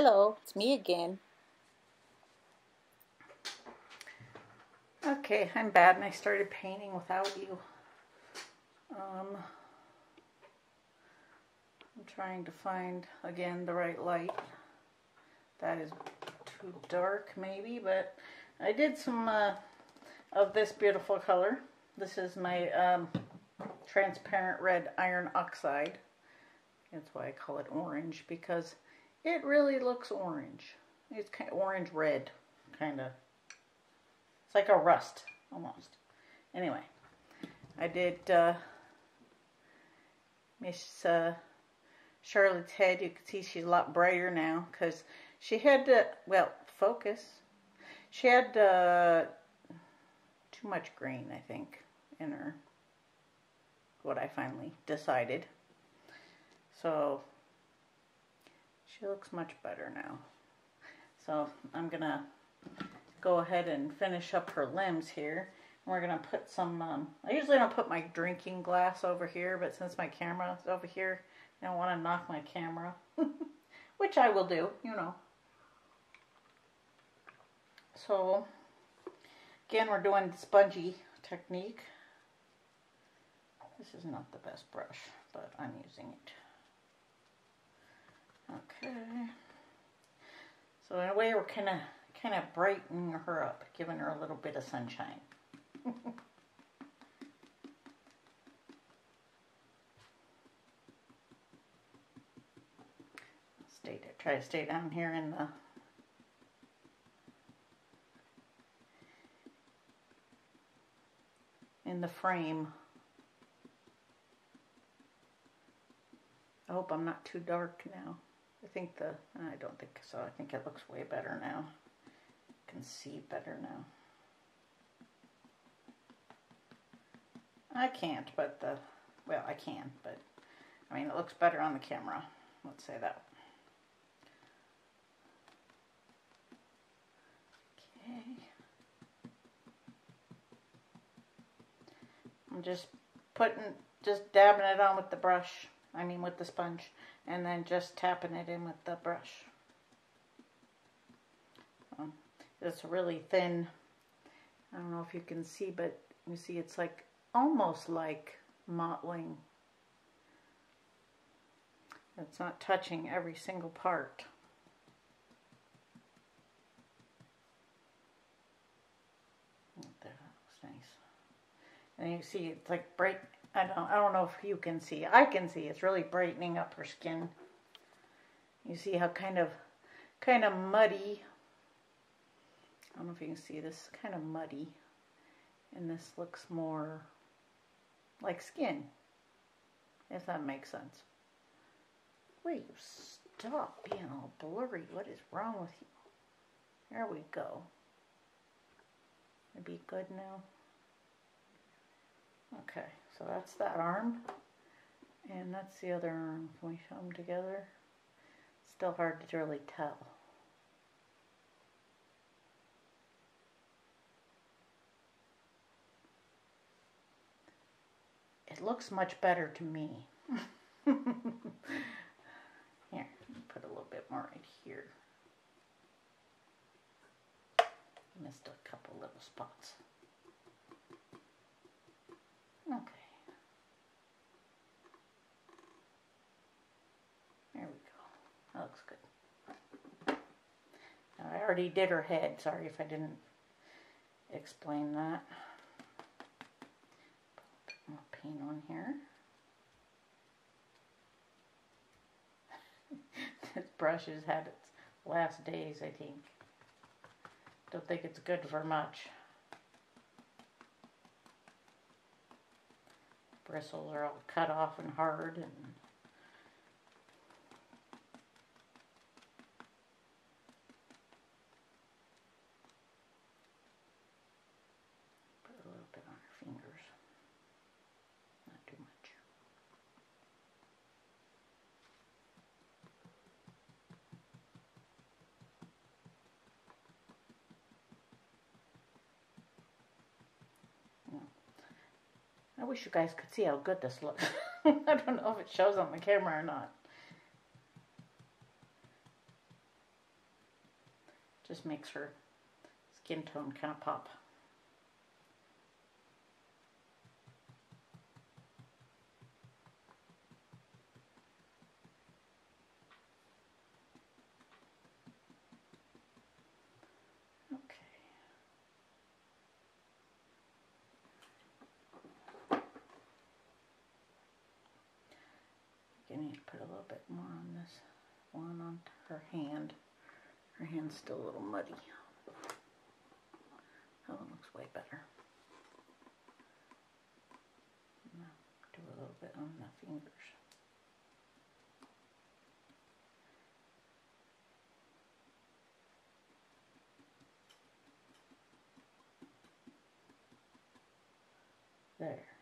Hello, it's me again. Okay, I'm bad and I started painting without you. Um, I'm trying to find, again, the right light. That is too dark, maybe, but I did some uh, of this beautiful color. This is my um, transparent red iron oxide. That's why I call it orange, because it really looks orange. It's kind of orange red, kind of. It's like a rust, almost. Anyway, I did uh, Miss uh, Charlotte's head. You can see she's a lot brighter now because she had, to, well, focus. She had uh, too much green, I think, in her, what I finally decided. So she looks much better now. So I'm going to go ahead and finish up her limbs here. And we're going to put some, um, I usually don't put my drinking glass over here, but since my camera is over here, I don't want to knock my camera, which I will do, you know. So, again, we're doing the spongy technique. This is not the best brush, but I'm using it. Okay. So in a way we're kind of kind of brightening her up, giving her a little bit of sunshine. stay try to stay down here in the in the frame. I hope I'm not too dark now. I think the, I don't think so. I think it looks way better now. I can see better now. I can't, but the, well, I can, but, I mean, it looks better on the camera. Let's say that. Okay. I'm just putting, just dabbing it on with the brush. I mean with the sponge and then just tapping it in with the brush. Um, it's really thin. I don't know if you can see, but you see it's like almost like mottling. It's not touching every single part. There, that nice. And you see it's like bright I don't, I don't know if you can see. I can see. It's really brightening up her skin. You see how kind of, kind of muddy. I don't know if you can see this. Kind of muddy. And this looks more like skin. If that makes sense. Will you stop being all blurry? What is wrong with you? There we go. It'd be good now. Okay. So that's that arm. And that's the other arm. Can we show them together? Still hard to really tell. It looks much better to me. here, put a little bit more right here. Missed a couple little spots. Okay. That looks good. I already did her head. Sorry if I didn't explain that. Put more paint on here. this brush has had its last days, I think. Don't think it's good for much. Bristles are all cut off and hard and wish you guys could see how good this looks. I don't know if it shows on the camera or not. Just makes her skin tone kind of pop. Hand's still a little muddy. That one looks way better. Do a little bit on the fingers. There.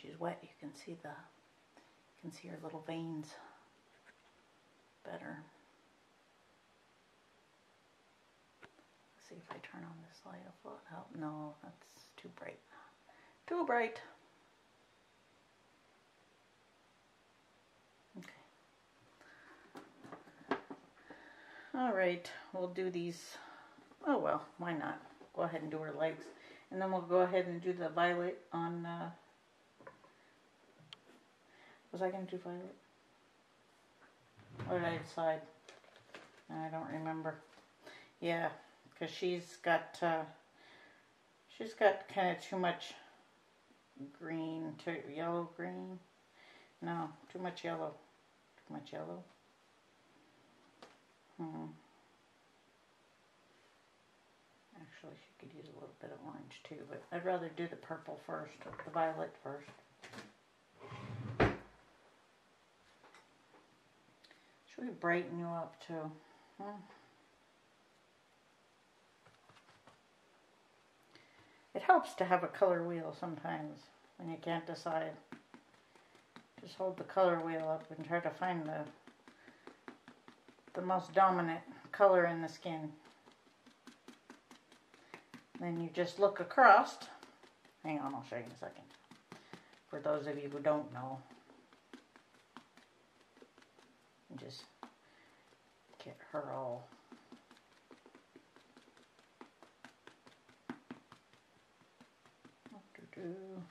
She's wet, you can see the, you can see her little veins better. Let's see if I turn on this light, will it help? No, that's too bright. Too bright. Okay. All right, we'll do these. Oh well, why not? Go ahead and do her legs. And then we'll go ahead and do the violet on uh, was I going to do violet? What did I decide? I don't remember. Yeah, because she's got uh, she's got kind of too much green, too yellow green. No, too much yellow. Too much yellow. Hmm. Actually, she could use a little bit of orange too, but I'd rather do the purple first, the violet first. Should we brighten you up too? Hmm. It helps to have a color wheel sometimes when you can't decide. Just hold the color wheel up and try to find the the most dominant color in the skin. Then you just look across. Hang on, I'll show you in a second. For those of you who don't know, and just get her all do.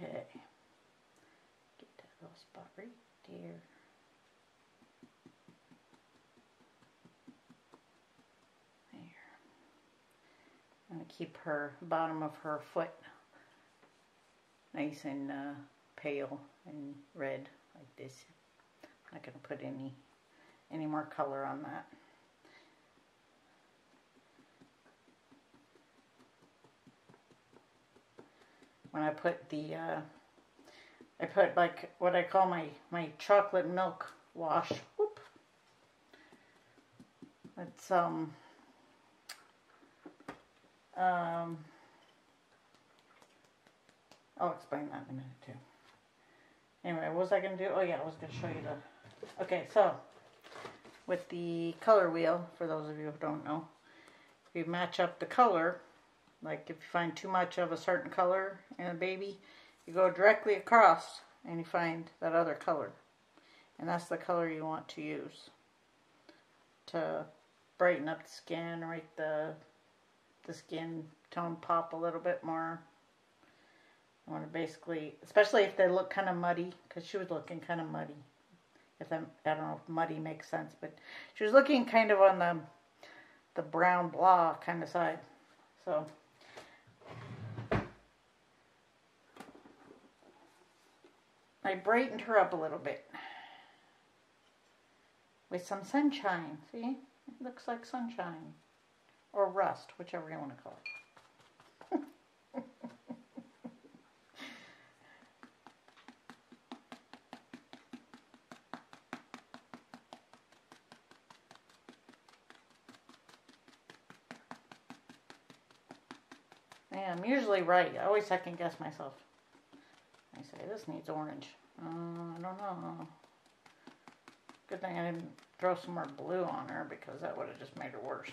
Okay. Get that little spot right there. There. I'm going to keep her bottom of her foot nice and uh, pale and red like this. I'm not going to put any any more color on that. when I put the, uh, I put like what I call my, my chocolate milk wash. Whoop. It's, um, um, I'll explain that in a minute too. Anyway, what was I going to do? Oh yeah, I was going to show you the, okay, so with the color wheel, for those of you who don't know, you match up the color like if you find too much of a certain color in a baby, you go directly across and you find that other color. And that's the color you want to use to brighten up the skin, make the, the skin tone pop a little bit more. I want to basically, especially if they look kind of muddy, because she was looking kind of muddy. If I'm, I don't know if muddy makes sense, but she was looking kind of on the the brown blah kind of side. So I brightened her up a little bit with some sunshine. See? It looks like sunshine. Or rust, whichever you want to call it. yeah, I'm usually right. I always second guess myself. I say, this needs orange. Uh, I don't know. Good thing I didn't throw some more blue on her because that would have just made her worse.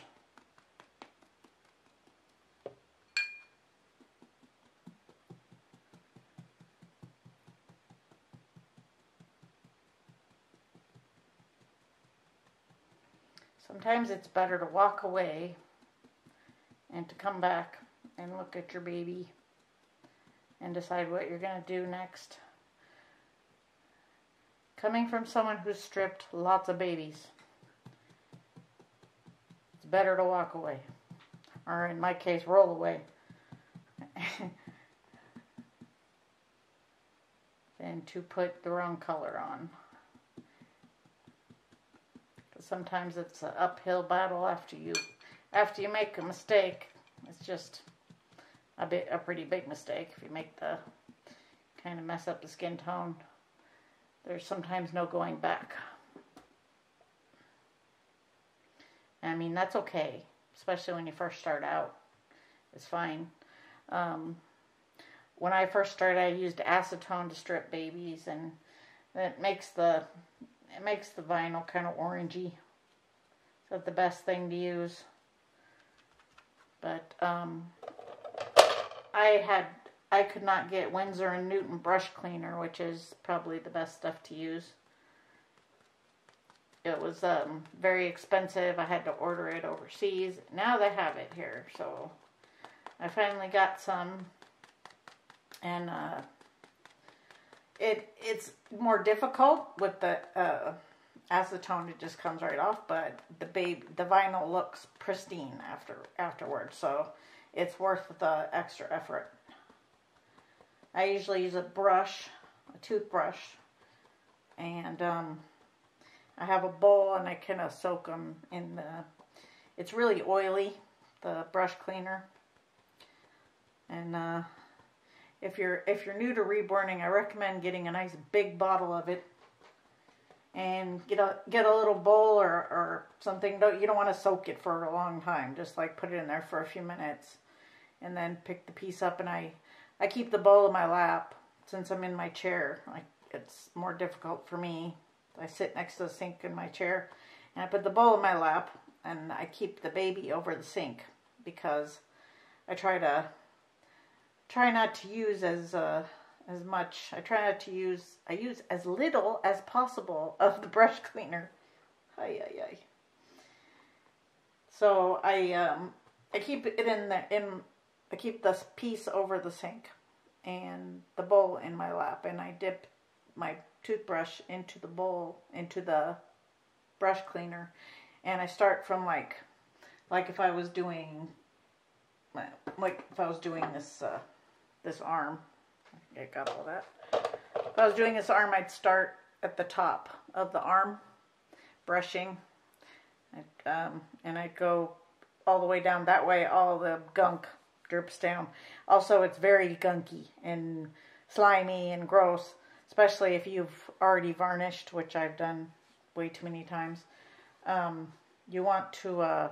Sometimes it's better to walk away and to come back and look at your baby and decide what you're going to do next. Coming from someone who's stripped lots of babies, it's better to walk away. Or in my case, roll away. than to put the wrong color on. Sometimes it's an uphill battle after you after you make a mistake. It's just a bit a pretty big mistake if you make the kind of mess up the skin tone. There's sometimes no going back. I mean that's okay, especially when you first start out. It's fine. Um, when I first started, I used acetone to strip babies, and it makes the it makes the vinyl kind of orangey. Is that the best thing to use? But um, I had I could not get Winsor and Newton brush cleaner, which is probably the best stuff to use. It was um, very expensive. I had to order it overseas. Now they have it here, so I finally got some, and uh, it it's more difficult with the uh, acetone. It just comes right off, but the babe the vinyl looks pristine after afterwards. So it's worth the extra effort. I usually use a brush, a toothbrush, and um, I have a bowl and I kind of soak them in the. It's really oily, the brush cleaner, and uh, if you're if you're new to reborning, I recommend getting a nice big bottle of it and get a get a little bowl or, or something. Don't you don't want to soak it for a long time. Just like put it in there for a few minutes, and then pick the piece up. And I I keep the bowl in my lap since I'm in my chair. Like it's more difficult for me. I sit next to the sink in my chair, and I put the bowl in my lap, and I keep the baby over the sink because I try to try not to use as uh, as much. I try not to use, I use as little as possible of the brush cleaner. Ay, ay, ay. So I, um, I keep it in the, in, I keep this piece over the sink and the bowl in my lap and I dip my toothbrush into the bowl, into the brush cleaner. And I start from like, like if I was doing, like if I was doing this, uh, this arm, I got all that. If I was doing this arm, I'd start at the top of the arm, brushing, um, and I'd go all the way down that way. All the gunk drips down. Also, it's very gunky and slimy and gross, especially if you've already varnished, which I've done way too many times. Um, you want to uh,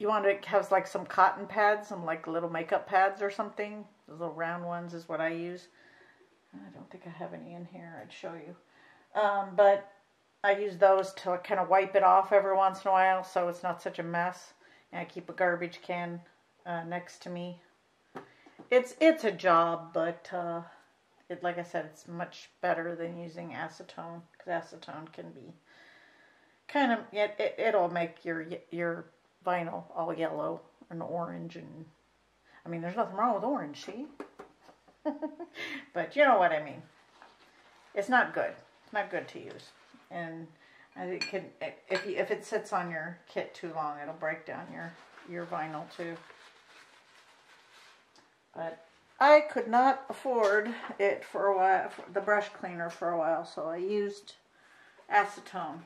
you want to have like some cotton pads, some like little makeup pads or something. Those little round ones is what I use. I don't think I have any in here. I'd show you. Um, but I use those to kind of wipe it off every once in a while so it's not such a mess. And I keep a garbage can uh, next to me. It's it's a job, but uh, it like I said, it's much better than using acetone because acetone can be kind of it, it it'll make your your vinyl all yellow and orange and I mean there's nothing wrong with orange see? But you know what I mean. It's not good. Not good to use. And it can if you, if it sits on your kit too long it'll break down your your vinyl too but I could not afford it for a while the brush cleaner for a while so I used acetone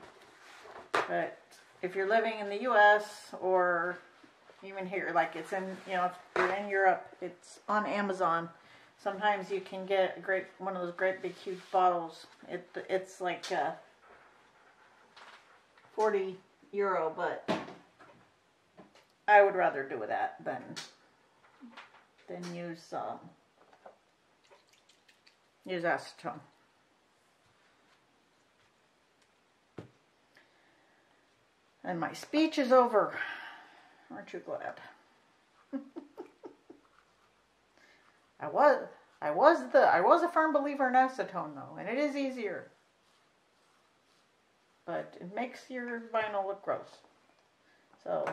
but if you're living in the U.S. or even here, like it's in, you know, if you're in Europe, it's on Amazon. Sometimes you can get a great one of those great big huge bottles. It it's like 40 euro, but I would rather do that than than use um, use acetone. And my speech is over. Aren't you glad? I was I was the I was a firm believer in acetone though, and it is easier. But it makes your vinyl look gross. So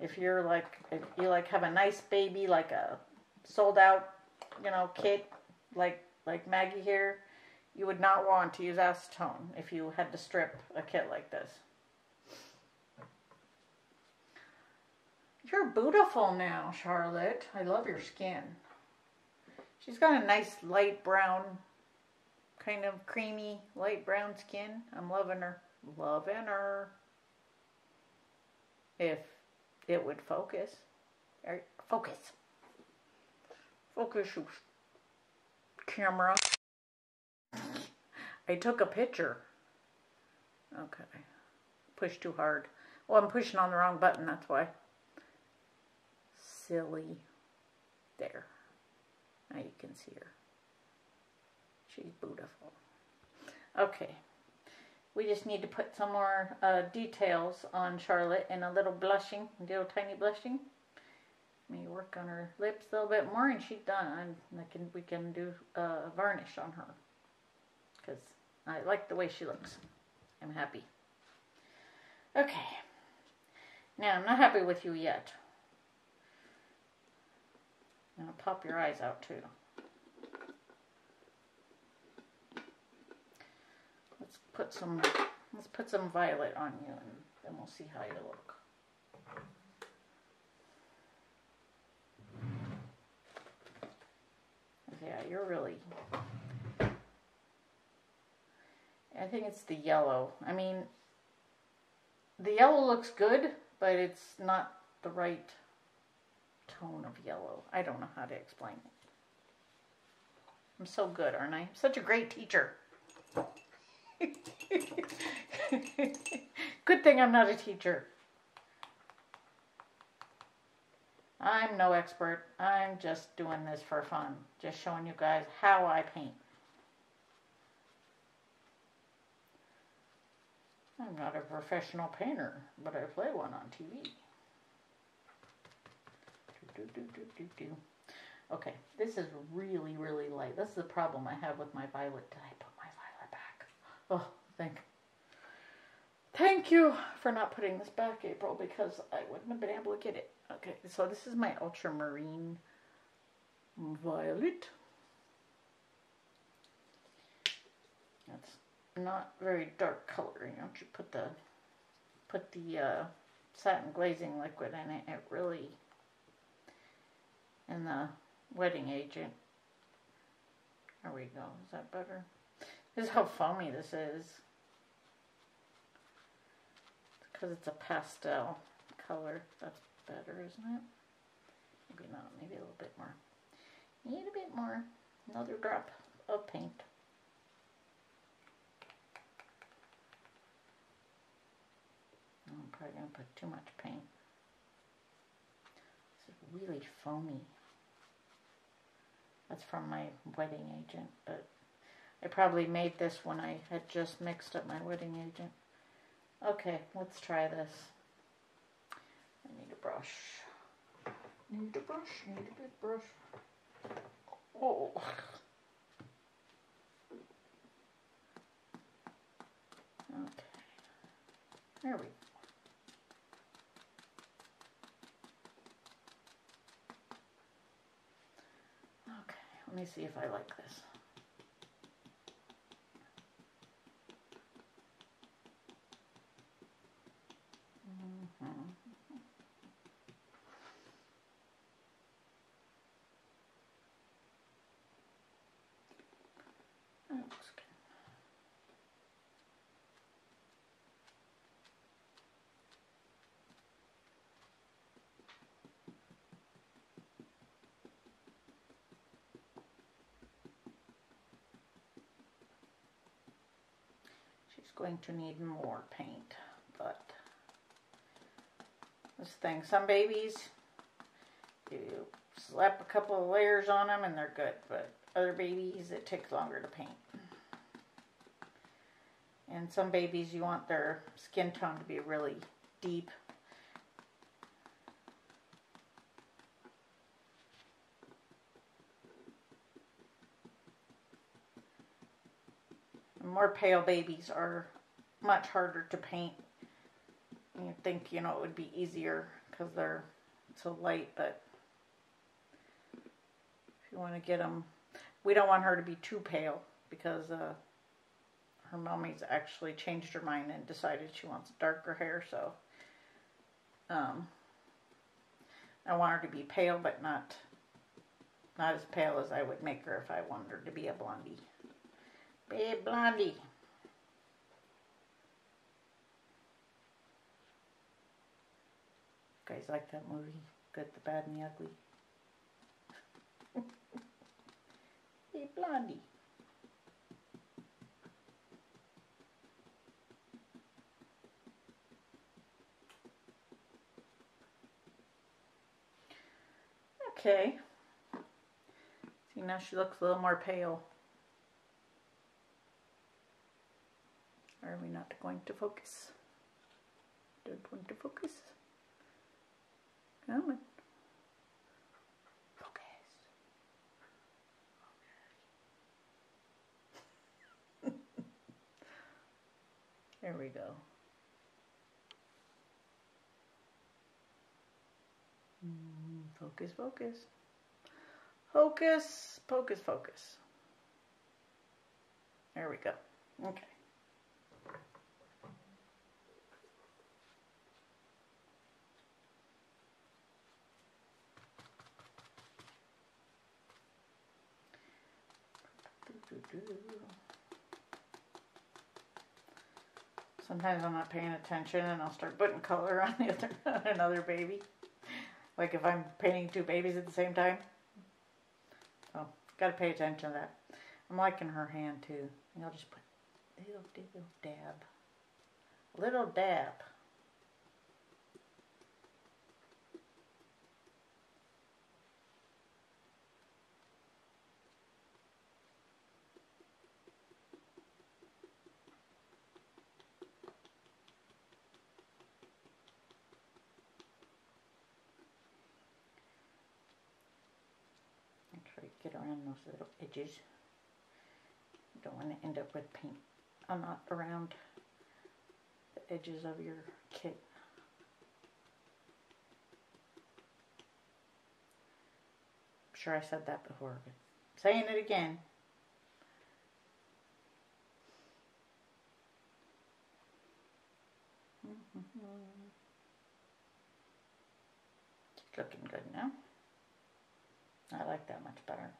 if you're like if you like have a nice baby like a sold out, you know, kit like like Maggie here, you would not want to use acetone if you had to strip a kit like this. You're beautiful now, Charlotte. I love your skin. She's got a nice light brown, kind of creamy light brown skin. I'm loving her. Loving her. If it would focus. Er, focus. Focus, your camera. I took a picture. Okay. Push too hard. Well, I'm pushing on the wrong button, that's why silly. There. Now you can see her. She's beautiful. Okay. We just need to put some more uh, details on Charlotte and a little blushing, a little tiny blushing. Maybe work on her lips a little bit more and she's done. I can, we can do uh, varnish on her. Because I like the way she looks. I'm happy. Okay. Now, I'm not happy with you yet. I'm going to pop your eyes out too. Let's put some let's put some violet on you and then we'll see how you look. Yeah, you're really I think it's the yellow. I mean, the yellow looks good, but it's not the right tone of yellow. I don't know how to explain it. I'm so good, aren't I? I'm such a great teacher. Good thing I'm not a teacher. I'm no expert. I'm just doing this for fun. Just showing you guys how I paint. I'm not a professional painter, but I play one on TV. Do, do, do. Okay, this is really, really light. This is the problem I have with my violet. Did I put my violet back? Oh, thank Thank you for not putting this back, April, because I wouldn't have been able to get it. Okay, so this is my ultramarine violet. That's not very dark color. You know, you put the put the uh, satin glazing liquid in it, it really and the wetting agent. There we go. Is that better? This is how foamy this is. Because it's a pastel color. That's better, isn't it? Maybe not. Maybe a little bit more. Need a bit more. Another drop of paint. I'm probably going to put too much paint. This is really foamy. That's from my wetting agent, but I probably made this when I had just mixed up my wetting agent. Okay, let's try this. I need a brush. Need a brush, need a big brush. Oh. Okay. There we go. Okay, Let me see if I like this. Going to need more paint, but this thing. Some babies, you slap a couple of layers on them and they're good, but other babies, it takes longer to paint. And some babies, you want their skin tone to be really deep. More pale babies are much harder to paint. You think, you know, it would be easier because they're so light, but if you want to get them, we don't want her to be too pale because uh, her mommy's actually changed her mind and decided she wants darker hair, so um, I want her to be pale, but not not as pale as I would make her if I wanted her to be a blondie. Be blondie. Guys like that movie? Good, the Bad, and the Ugly. hey, Blondie. Okay. See, now she looks a little more pale. Are we not going to focus? Don't want to focus. Focus. Focus. there we go. Mm, focus, focus. Focus, focus, focus. There we go. Okay. Sometimes I'm not paying attention and I'll start putting color on the other another baby. Like if I'm painting two babies at the same time. So gotta pay attention to that. I'm liking her hand too. And I'll just put little little dab. Little dab. get around those little edges. Don't want to end up with paint uh, not around the edges of your kit. I'm sure I said that before, but saying it again. It's looking good now. I like that much better.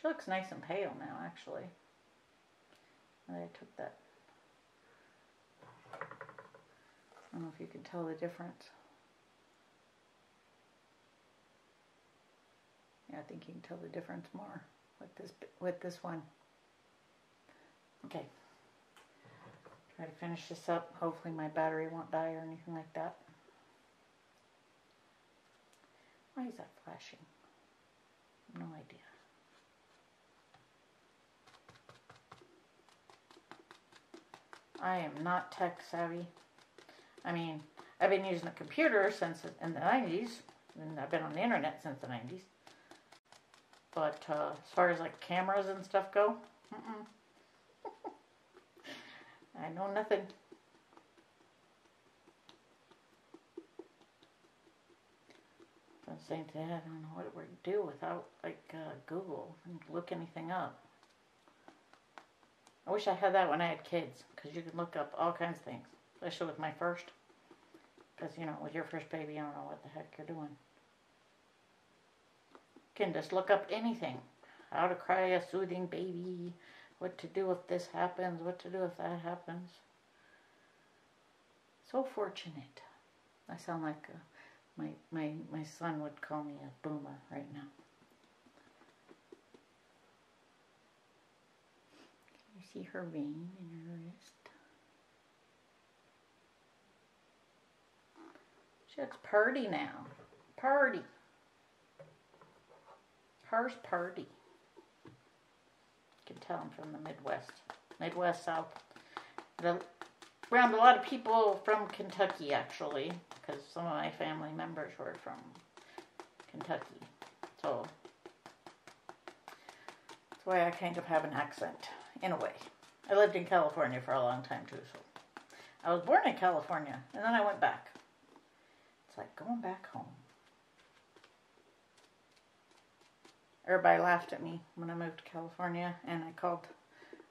She looks nice and pale now, actually. I took that. I don't know if you can tell the difference. Yeah, I think you can tell the difference more with this with this one. Okay. Try to finish this up. Hopefully my battery won't die or anything like that. Why is that flashing? No idea. I am not tech savvy. I mean, I've been using a computer since in the 90s, and I've been on the internet since the 90s. But uh, as far as like cameras and stuff go, I know nothing. I was saying today, I don't know what we'd do without like uh, Google and look anything up. I wish I had that when I had kids because you could look up all kinds of things, especially with my first. Because, you know, with your first baby, I don't know what the heck you're doing. You can just look up anything. How to cry a soothing baby, what to do if this happens, what to do if that happens. So fortunate. I sound like a my, my, my son would call me a boomer right now. You see her vein in her wrist? She looks purdy now. Purdy. Hers purdy. You can tell I'm from the Midwest. Midwest, South. The, around a lot of people from Kentucky, actually, because some of my family members were from Kentucky. So that's why I kind of have an accent, in a way. I lived in California for a long time, too, so I was born in California, and then I went back. It's like going back home. Everybody laughed at me when I moved to California, and I called,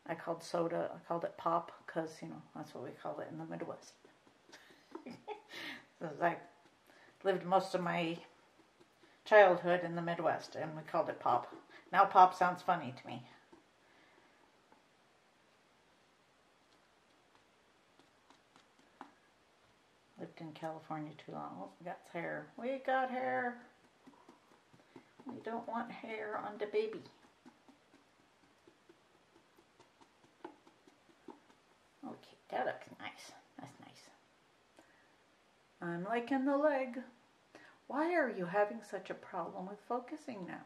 I called soda, I called it pop, because you know that's what we call it in the Midwest. Because I lived most of my childhood in the Midwest, and we called it pop. Now pop sounds funny to me. In California too long. Oh, we got hair. We got hair. We don't want hair on the baby. Okay, that looks nice. That's nice. I'm liking the leg. Why are you having such a problem with focusing now?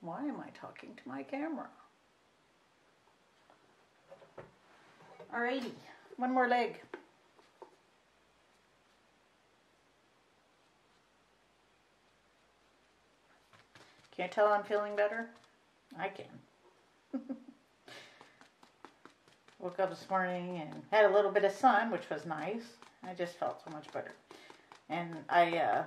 Why am I talking to my camera? Alrighty, one more leg. Can you tell I'm feeling better? I can. Woke up this morning and had a little bit of sun, which was nice. I just felt so much better. And I, uh,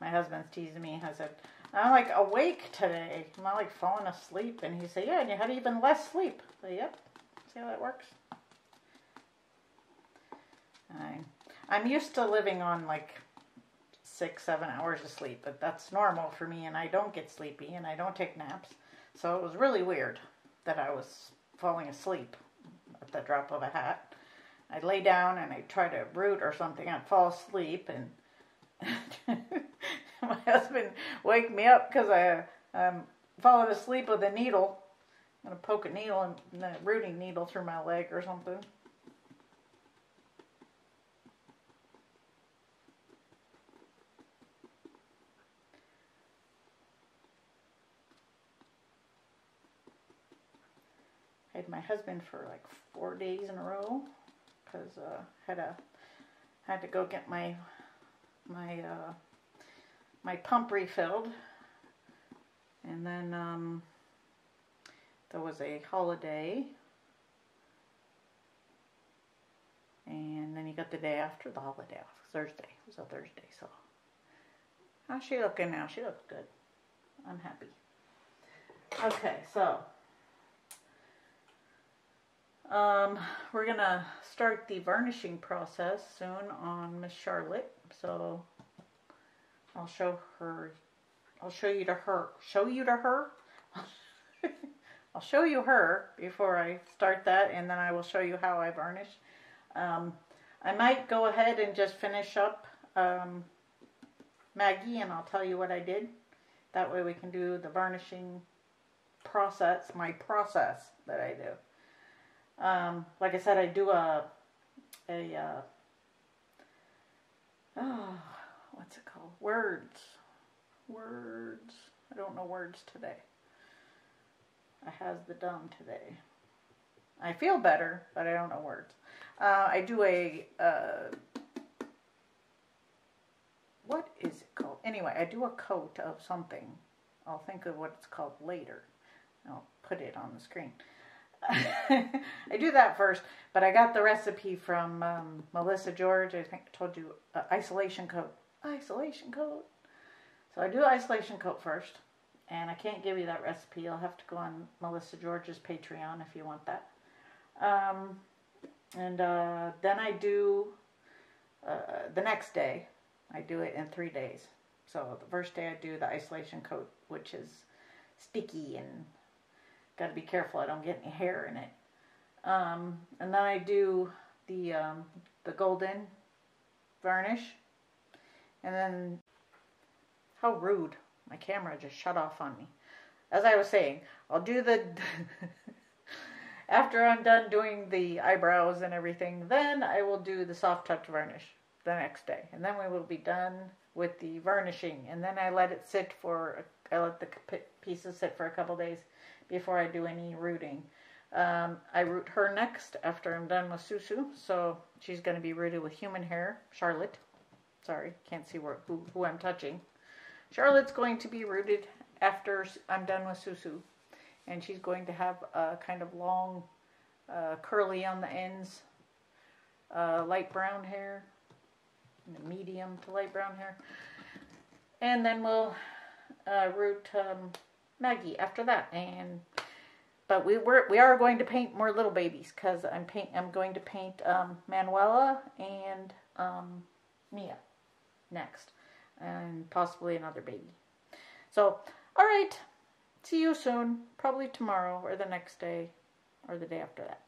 my husband's teasing me. I said, I'm like awake today. I'm not like falling asleep. And he said, Yeah, and you had even less sleep. Said, Yep. See how that works? I, I'm used to living on like six, seven hours of sleep, but that's normal for me, and I don't get sleepy and I don't take naps. So it was really weird that I was falling asleep at the drop of a hat. I'd lay down and I'd try to root or something, I'd fall asleep, and my husband wake me up because I I'm falling asleep with a needle. I'm gonna poke a needle and a rooting needle through my leg or something. Had my husband for like four days in a row because uh, had a had to go get my my uh, my pump refilled, and then um, there was a holiday, and then you got the day after the holiday off. Thursday it was a Thursday, so how's she looking now? She looks good. I'm happy. Okay, so um, we're gonna start the varnishing process soon on Miss Charlotte. So I'll show her. I'll show you to her. Show you to her. I'll show you her before I start that, and then I will show you how I varnish. Um, I might go ahead and just finish up um, Maggie, and I'll tell you what I did. That way we can do the varnishing process, my process that I do. Um, like I said, I do a a uh, oh, what's it called? Words, words. I don't know words today. I has the dumb today. I feel better, but I don't know words. Uh, I do a uh, what is it called? Anyway, I do a coat of something. I'll think of what it's called later. I'll put it on the screen. I do that first, but I got the recipe from um, Melissa George. I think I told you uh, isolation coat. Isolation coat. So I do isolation coat first, and I can't give you that recipe. You'll have to go on Melissa George's Patreon if you want that. Um, and uh, then I do uh, the next day. I do it in three days. So the first day I do the isolation coat, which is sticky and got to be careful I don't get any hair in it. Um, and then I do the um, the golden varnish, and then how rude! My camera just shut off on me. As I was saying, I'll do the after I'm done doing the eyebrows and everything. Then I will do the soft touch varnish. the next day, and then we will be done with the varnishing. And then I let it sit for I let the pieces sit for a couple days before I do any rooting. Um, I root her next after I'm done with Susu, so she's going to be rooted with human hair. Charlotte, sorry, can't see where, who, who I'm touching. Charlotte's going to be rooted after I'm done with Susu, and she's going to have a kind of long, uh, curly on the ends, uh, light brown hair, medium to light brown hair, and then we'll uh, root um, Maggi after that, and but we were we are going to paint more little babies because I'm paint I'm going to paint um, Manuela and um, Mia next, and possibly another baby. So, all right, see you soon. Probably tomorrow or the next day, or the day after that.